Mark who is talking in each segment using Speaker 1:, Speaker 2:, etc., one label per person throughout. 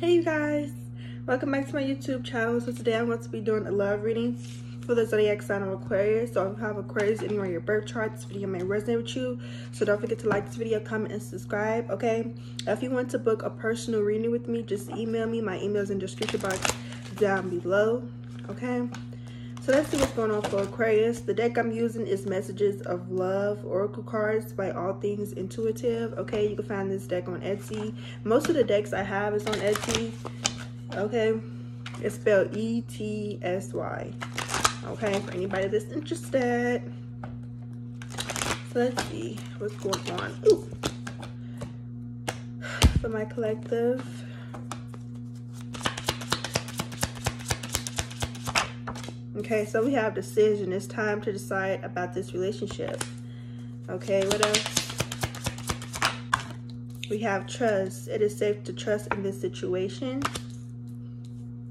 Speaker 1: Hey you guys, welcome back to my YouTube channel. So today I'm going to be doing a love reading for the zodiac sign of Aquarius. So if you have Aquarius anywhere in your birth chart, this video may resonate with you. So don't forget to like this video, comment, and subscribe, okay? If you want to book a personal reading with me, just email me. My email is in the description box down below, okay? So let's see what's going on for Aquarius. The deck I'm using is Messages of Love Oracle Cards by All Things Intuitive. Okay, you can find this deck on Etsy. Most of the decks I have is on Etsy. Okay, it's spelled E-T-S-Y. Okay, for anybody that's interested. So let's see what's going on. Ooh. For my collective. Okay, so we have decision. It's time to decide about this relationship. Okay, what else? We have trust. It is safe to trust in this situation.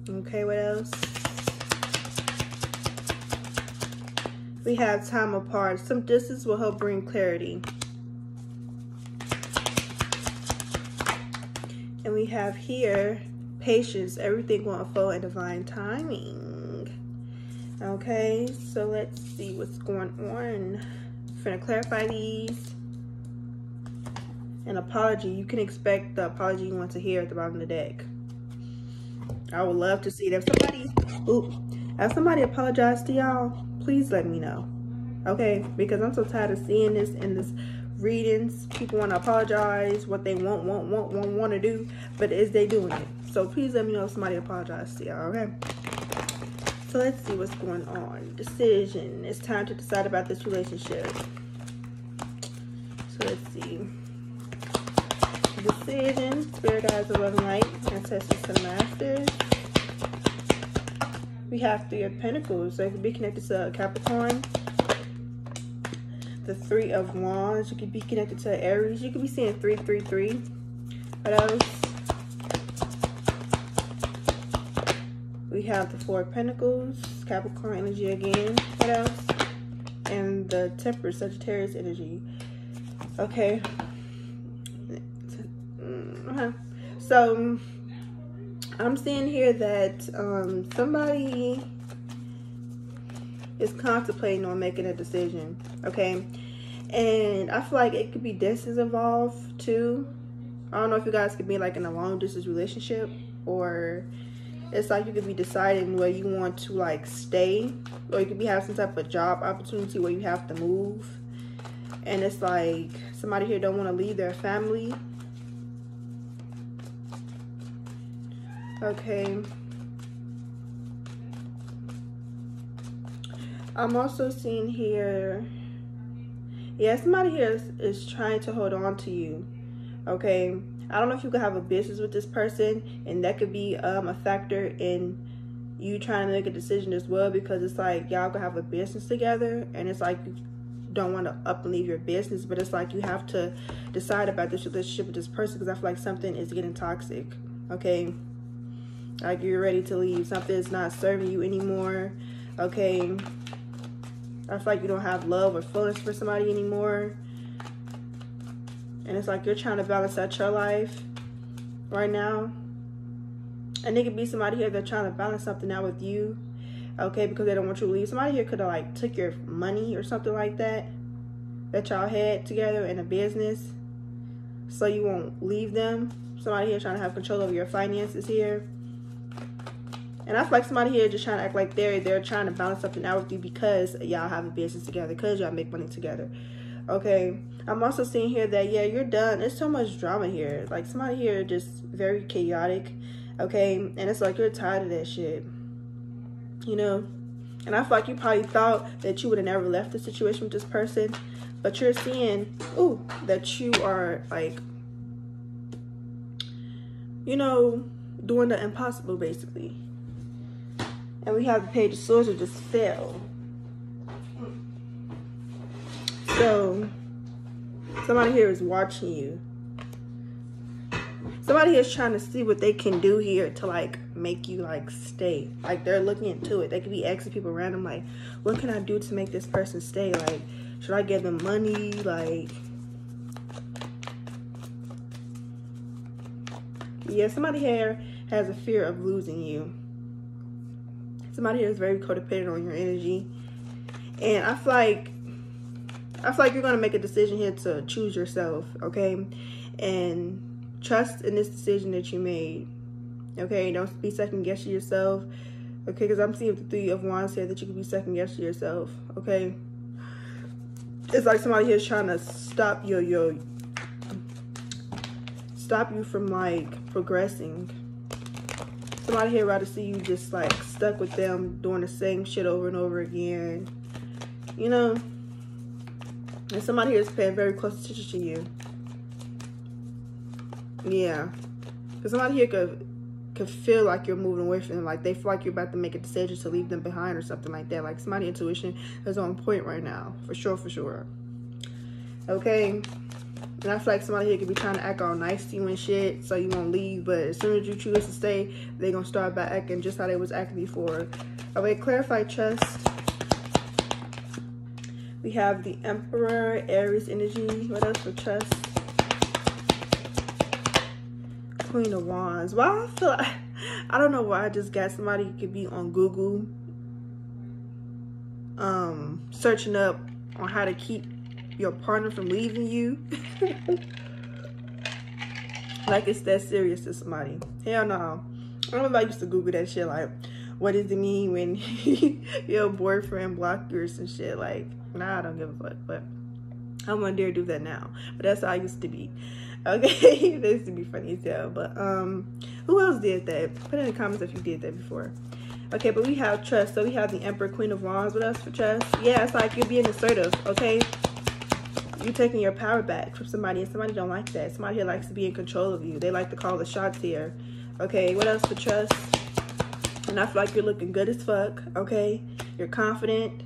Speaker 1: Okay, what else? We have time apart. Some distance will help bring clarity. And we have here, patience. Everything will unfold in divine timing. Okay, so let's see what's going on. I'm gonna clarify these. An apology. You can expect the apology you want to hear at the bottom of the deck. I would love to see that. If somebody, oop, if somebody apologized to y'all, please let me know. Okay, because I'm so tired of seeing this in this readings. People want to apologize, what they want, want, want, want, want to do, but is they doing it? So please let me know if somebody apologized to y'all, okay? So let's see what's going on. Decision. It's time to decide about this relationship. So let's see. Decision. Spirit guides of love and light. Ancestors and masters. We have three of pentacles. So it could be connected to Capricorn. The three of wands. You could be connected to Aries. You could be seeing 333. What else? Have the Four of Pentacles, Capricorn energy again. What else? And the Temperance Sagittarius energy. Okay. So, I'm seeing here that um, somebody is contemplating on making a decision. Okay. And I feel like it could be distance involved too. I don't know if you guys could be like in a long distance relationship or it's like you could be deciding where you want to like stay or you could be having some type of job opportunity where you have to move. And it's like somebody here don't want to leave their family. Okay. I'm also seeing here yeah somebody here is, is trying to hold on to you. Okay I don't know if you could have a business with this person and that could be um, a factor in you trying to make a decision as well because it's like y'all could have a business together and it's like you don't want to up and leave your business but it's like you have to decide about this relationship with this person because I feel like something is getting toxic okay? Like you're ready to leave something is not serving you anymore okay? I feel like you don't have love or feelings for somebody anymore and it's like you're trying to balance out your life right now. And it could be somebody here that's trying to balance something out with you okay because they don't want you to leave. Somebody here could have like took your money or something like that that y'all had together in a business so you won't leave them. Somebody here trying to have control over your finances here. And I feel like somebody here just trying to act like they're they're trying to balance something out with you because y'all have a business together, because y'all make money together. Okay. I'm also seeing here that, yeah, you're done. There's so much drama here. Like, somebody here just very chaotic. Okay. And it's like you're tired of that shit. You know? And I feel like you probably thought that you would have never left the situation with this person. But you're seeing, ooh, that you are, like, you know, doing the impossible, basically. And we have the Page of Swords, which just fell. So, somebody here is watching you. Somebody is trying to see what they can do here to like make you like stay. Like they're looking into it. They could be asking people random like, what can I do to make this person stay? Like, should I give them money? Like, Yeah, somebody here has a fear of losing you. Somebody here is very codependent on your energy. And I feel like I feel like you're gonna make a decision here to choose yourself, okay? And trust in this decision that you made. Okay, don't be second guessing yourself. Okay, because I'm seeing the three of wands here that you could be second guessing yourself. Okay. It's like somebody here is trying to stop your your stop you from like progressing. Somebody here rather see you just like stuck with them doing the same shit over and over again. You know? And somebody here is paying very close attention to you. Yeah. Because somebody here could could feel like you're moving away from them. Like they feel like you're about to make a decision to leave them behind or something like that. Like somebody intuition is on point right now. For sure, for sure. Okay. And I feel like somebody here could be trying to act all nice to you and shit so you won't leave. But as soon as you choose to stay, they're going to start by acting just how they was acting before. Okay, clarify trust. We have the Emperor, Aries energy. What else for trust? Queen of Wands. Well, I feel like, I don't know why I just got somebody could be on Google um, searching up on how to keep your partner from leaving you. like it's that serious to somebody. Hell no. I don't remember I used to Google that shit like, what does it mean when your boyfriend blocked you or some shit? Like, nah, I don't give a fuck. But I am gonna dare do that now. But that's how I used to be. Okay, this used to be funny as hell. But um, who else did that? Put in the comments if you did that before. Okay, but we have trust. So we have the Emperor, Queen of Wands with us for trust. Yeah, it's like you're being assertive. Okay, you're taking your power back from somebody, and somebody don't like that. Somebody here likes to be in control of you. They like to call the shots here. Okay, what else for trust? And I feel like you're looking good as fuck. Okay, you're confident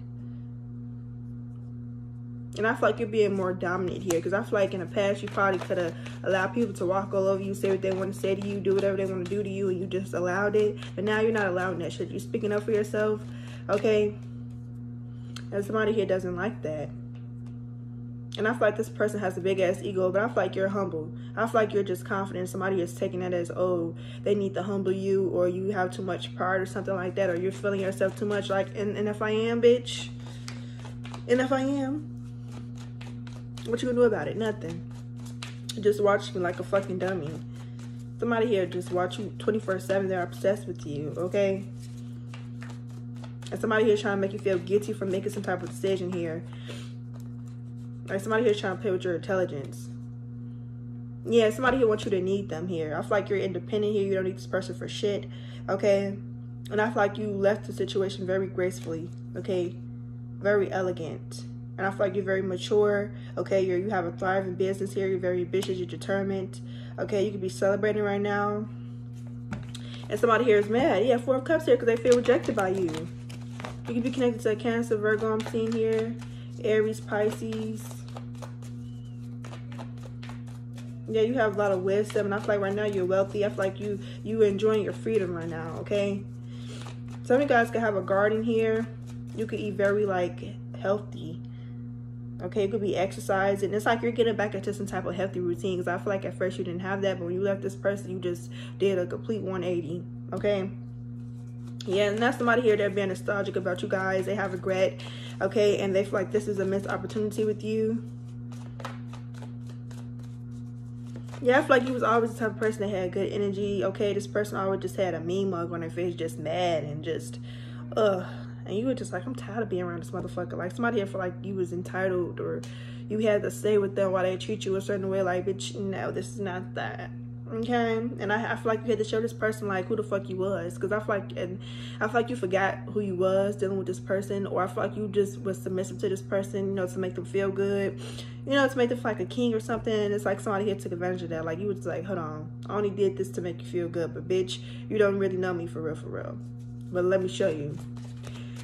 Speaker 1: and I feel like you're being more dominant here because I feel like in the past you probably could have allowed people to walk all over you, say what they want to say to you, do whatever they want to do to you, and you just allowed it. But now you're not allowing that shit. You're speaking up for yourself, okay? And somebody here doesn't like that. And I feel like this person has a big ass ego, but I feel like you're humble. I feel like you're just confident. Somebody is taking that as, oh, they need to humble you, or you have too much pride, or something like that, or you're feeling yourself too much. Like, and, and if I am, bitch, and if I am, what you gonna do about it? Nothing. Just watch me like a fucking dummy. Somebody here just watch you 24-7. They're obsessed with you, okay? And somebody here trying to make you feel guilty for making some type of decision here. Like somebody here trying to play with your intelligence. Yeah, somebody here wants you to need them here. I feel like you're independent here. You don't need this person for shit, okay? And I feel like you left the situation very gracefully, okay? Very elegant and I feel like you're very mature. Okay, you you have a thriving business here. You're very ambitious. You're determined. Okay, you could be celebrating right now. And somebody here is mad. Yeah, Four of Cups here because they feel rejected by you. You could be connected to a Cancer, Virgo. I'm seeing here, Aries, Pisces. Yeah, you have a lot of wisdom, and I feel like right now you're wealthy. I feel like you you enjoying your freedom right now. Okay. Some of you guys could have a garden here. You could eat very like healthy okay it could be exercise and it's like you're getting back into some type of healthy routine because i feel like at first you didn't have that but when you left this person you just did a complete 180 okay yeah and that's somebody here that being nostalgic about you guys they have regret okay and they feel like this is a missed opportunity with you yeah, I feel like you was always the type of person that had good energy. Okay, this person always just had a mean mug on their face, just mad and just, ugh and you were just like, I'm tired of being around this motherfucker. Like somebody here feel like you was entitled or you had to stay with them while they treat you a certain way. Like, bitch, no, this is not that. Okay, and I, I feel like you had to show this person like who the fuck you was, because I feel like and I feel like you forgot who you was dealing with this person, or I feel like you just was submissive to this person, you know, to make them feel good, you know, to make them feel like a king or something. It's like somebody here took advantage of that. Like you was like, hold on, I only did this to make you feel good, but bitch, you don't really know me for real, for real. But let me show you.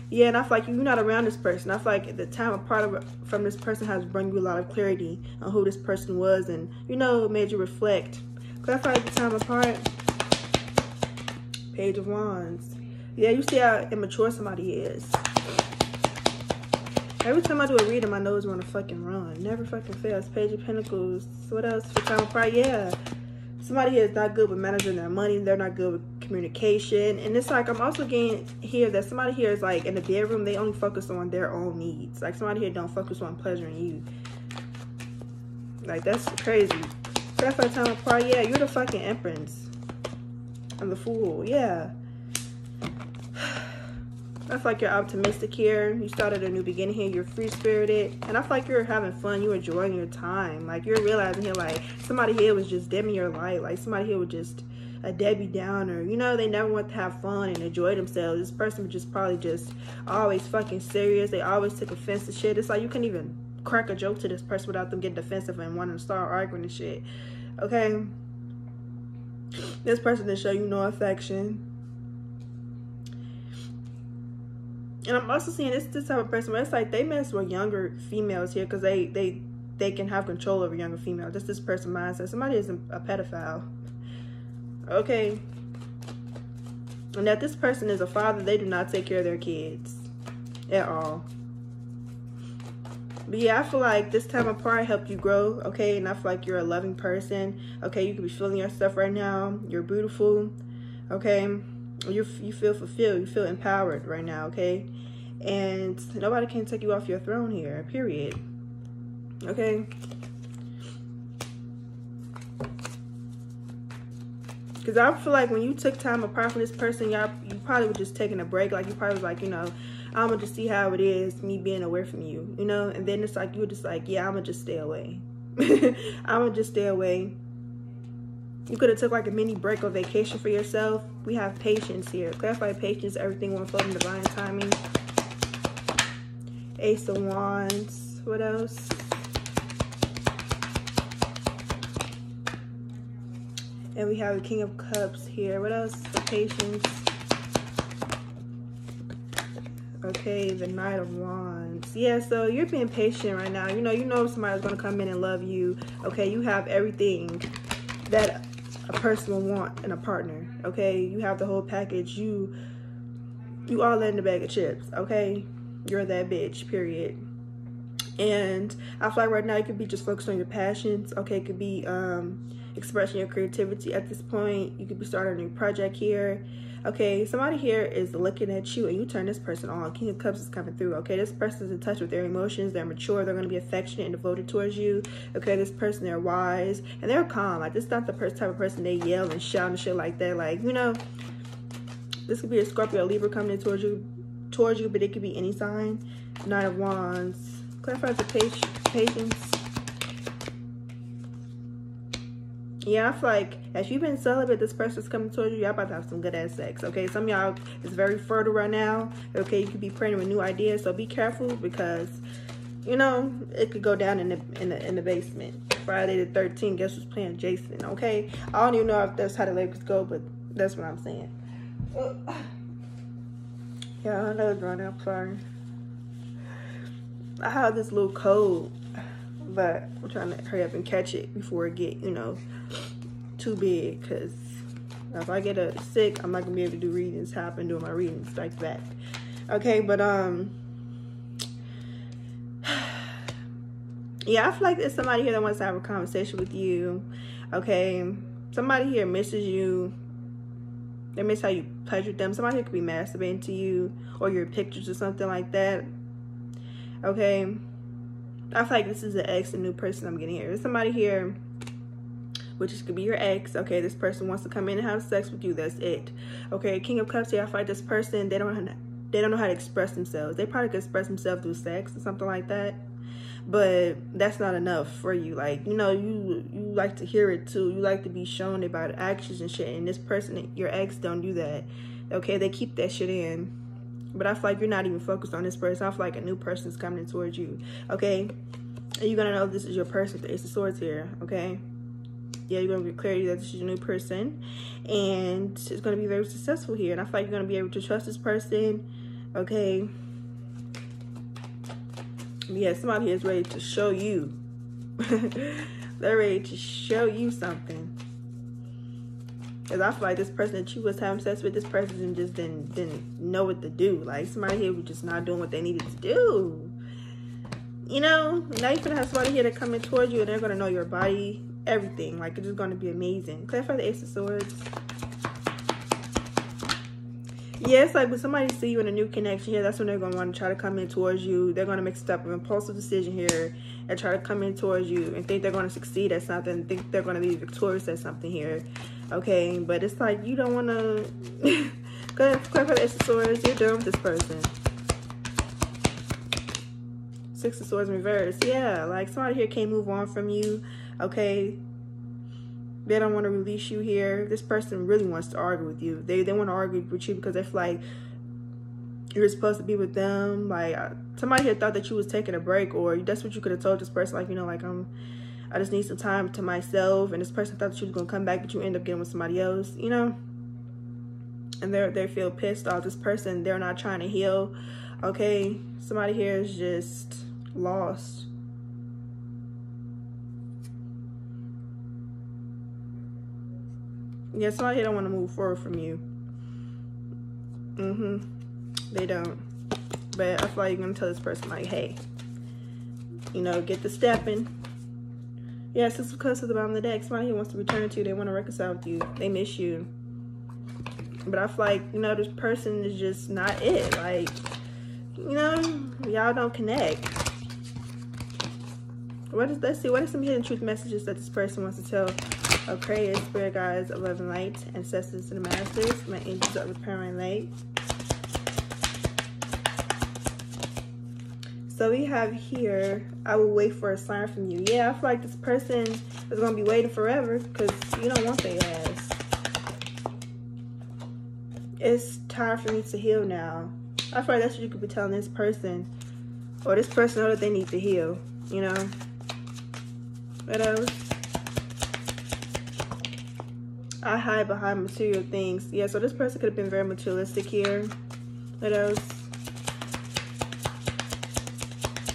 Speaker 1: Yeah, and I feel like you're not around this person. I feel like the time apart of, from this person has brought you a lot of clarity on who this person was and, you know, made you reflect. I feel the time apart, Page of Wands. Yeah, you see how immature somebody is. Every time I do a reading, my nose want to fucking run. Never fucking fails. Page of Pentacles. What else for time apart? Yeah. somebody here is not good with managing their money. They're not good with communication. And it's like, I'm also getting here that somebody here is like in the bedroom, they only focus on their own needs. Like somebody here don't focus on pleasuring you. Like that's crazy. That's like time apart. Yeah, you're the fucking empress. I'm the fool. Yeah. I feel like you're optimistic here. You started a new beginning here. You're free spirited. And I feel like you're having fun. You're enjoying your time. Like you're realizing here, like somebody here was just dimming your light. Like somebody here was just a Debbie Downer. You know, they never want to have fun and enjoy themselves. This person was just probably just always fucking serious. They always took offense to shit. It's like you can even crack a joke to this person without them getting defensive and wanting to start arguing and shit. Okay? This person didn't show you no affection and I'm also seeing this this type of person where it's like they mess with younger females here because they they they can have control over younger females. Just this person mindset. Somebody is a, a pedophile. Okay. And that this person is a father, they do not take care of their kids at all. But yeah, I feel like this time apart helped you grow, okay? And I feel like you're a loving person, okay? You could be feeling yourself right now. You're beautiful, okay? you you feel fulfilled, you feel empowered right now, okay? And nobody can take you off your throne here, period. Okay? Because I feel like when you took time apart from this person, y'all, you probably were just taking a break. Like, you probably was like, you know, I'm going to just see how it is, me being away from you, you know? And then it's like, you were just like, yeah, I'm going to just stay away. I'm going to just stay away you could have took like a mini break or vacation for yourself. We have patience here. Clarify patience. Everything will unfold in divine timing. Ace of Wands. What else? And we have the King of Cups here. What else for patience? Okay, the Knight of Wands. Yeah, so you're being patient right now. You know, you know somebody's going to come in and love you. Okay, you have everything that a person will want in a partner. Okay, you have the whole package. You you all in the bag of chips. Okay, you're that bitch. Period. And I feel like right now you could be just focused on your passions. Okay, it could be um, expressing your creativity at this point. You could be starting a new project here okay somebody here is looking at you and you turn this person on. King of cups is coming through. Okay this person is in touch with their emotions. They're mature. They're going to be affectionate and devoted towards you. Okay this person they're wise and they're calm. Like this is not the first type of person they yell and shout and shit like that. Like you know this could be a scorpio libra coming in towards you towards you but it could be any sign. Nine of wands. Clarify the patience yeah, I feel like as you've been celibate, this person's coming towards you, y'all about to have some good ass sex. Okay, some y'all is very fertile right now. Okay, you could be praying with new ideas, so be careful because you know it could go down in the in the in the basement. Friday the 13th, guess who's playing Jason? Okay, I don't even know if that's how the lyrics go, but that's what I'm saying. Yeah, I know it's running. I'm sorry. I have this little cold, but I'm trying to hurry up and catch it before it get you know too big because if I get a sick, I'm not gonna be able to do readings how I've been doing my readings like that. Okay, but um yeah, I feel like there's somebody here that wants to have a conversation with you. Okay. Somebody here misses you. They miss how you pleasure them. Somebody here could be masturbating to you or your pictures or something like that. Okay. I feel like this is an ex, a new person I'm getting here. There's somebody here which could be your ex. Okay, this person wants to come in and have sex with you. That's it. Okay, King of Cups. Yeah, I fight this person. They don't. Know, they don't know how to express themselves. They probably could express themselves through sex or something like that. But that's not enough for you. Like you know, you you like to hear it too. You like to be shown about actions and shit. And this person, your ex, don't do that. Okay, they keep that shit in. But I feel like you're not even focused on this person. I feel like a new person's coming towards you. Okay, and you're gonna know this is your person. The Ace of Swords here. Okay yeah, you're gonna get clarity that this is a new person and it's gonna be very successful here. And I feel like you're gonna be able to trust this person. Okay. Yeah, somebody is ready to show you. They're ready to show you something. Cause I feel like this person that you was having sex with, this person just didn't didn't know what to do. Like somebody here was just not doing what they needed to do. you know, now you're gonna have somebody here to come in towards you and they're gonna know your body, everything. Like it's just gonna be amazing. Clarify the Ace of Swords. Yeah, like when somebody see you in a new connection here, that's when they're gonna want to try to come in towards you. They're gonna make some type of impulsive decision here and try to come in towards you and think they're gonna succeed at something, think they're gonna be victorious at something here. Okay, but it's like you don't wanna go ahead, clarify the Ace of Swords. You're done with this person. Six of Swords in reverse. Yeah, like somebody here can't move on from you. Okay. They don't want to release you here. This person really wants to argue with you. They they want to argue with you because they feel like you're supposed to be with them. Like uh, somebody here thought that you was taking a break, or that's what you could have told this person. Like you know, like I'm, I just need some time to myself. And this person thought you was gonna come back, but you end up getting with somebody else. You know, and they they feel pissed off. This person they're not trying to heal. Okay, somebody here is just lost. Yeah, somebody here don't want to move forward from you. Mm-hmm. They don't. But I feel like you're going to tell this person, like, hey, you know, get the stepping. Yes, it's because of the bottom of the deck. Somebody who wants to return to you. They want to reconcile with you. They miss you. But I feel like, you know, this person is just not it. Like, you know, y'all don't connect. What is let's see what are some hidden truth messages that this person wants to tell Aquarius, spirit guides, eleven light, ancestors and the masters, my angels are repairing light. So we have here, I will wait for a sign from you. Yeah, I feel like this person is gonna be waiting forever because you don't want their ass. It's time for me to heal now. I feel like that's what you could be telling this person. Or this person know that they need to heal, you know? What else? I hide behind material things. Yeah, so this person could have been very materialistic here. What else?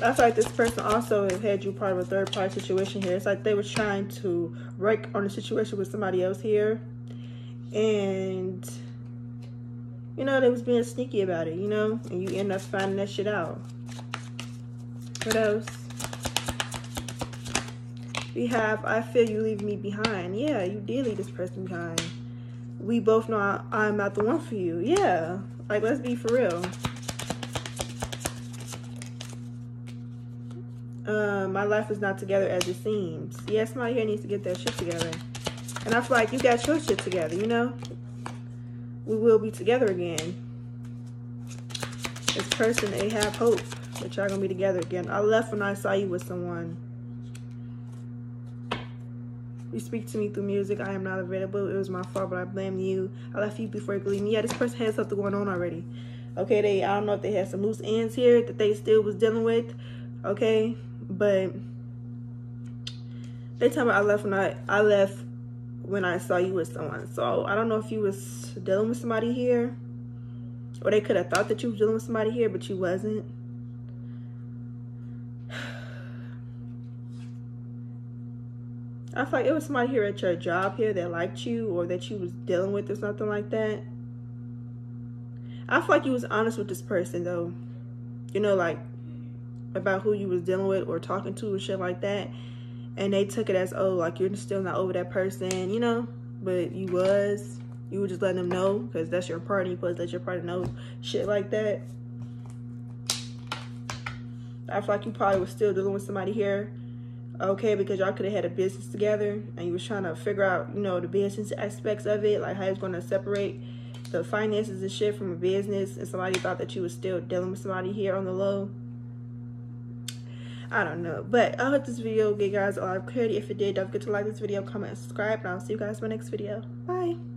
Speaker 1: I feel like this person also has had you part of a third party situation here. It's like they were trying to wreck on the situation with somebody else here. And, you know, they was being sneaky about it, you know? And you end up finding that shit out. What else? We have, I feel you leave me behind. Yeah, you did leave this person behind. We both know I, am not the one for you. Yeah, like let's be for real. Uh, my life is not together as it seems. Yes, yeah, my here needs to get that shit together. And I feel like you got your shit together, you know? We will be together again. This person, they have hope that y'all gonna be together again. I left when I saw you with someone. You speak to me through music. I am not available. It was my fault, but I blame you. I left you before you could leave me. Yeah, this person had something going on already. Okay, they I don't know if they had some loose ends here that they still was dealing with. Okay, but they tell me I left when I I left when I saw you with someone. So I don't know if you was dealing with somebody here, or they could have thought that you was dealing with somebody here, but you wasn't. I feel like it was somebody here at your job here that liked you or that you was dealing with or something like that. I feel like you was honest with this person though. You know, like about who you was dealing with or talking to or shit like that. And they took it as, oh, like you're still not over that person, you know? But you was. You were just letting them know because that's your party to let your partner know shit like that. I feel like you probably was still dealing with somebody here okay because y'all could have had a business together and you was trying to figure out you know the business aspects of it like how it's going to separate the finances and shit from a business and somebody thought that you was still dealing with somebody here on the low I don't know. But I hope this video gave you guys a lot of clarity. If it did don't forget to like this video comment and subscribe and I'll see you guys in my next video. Bye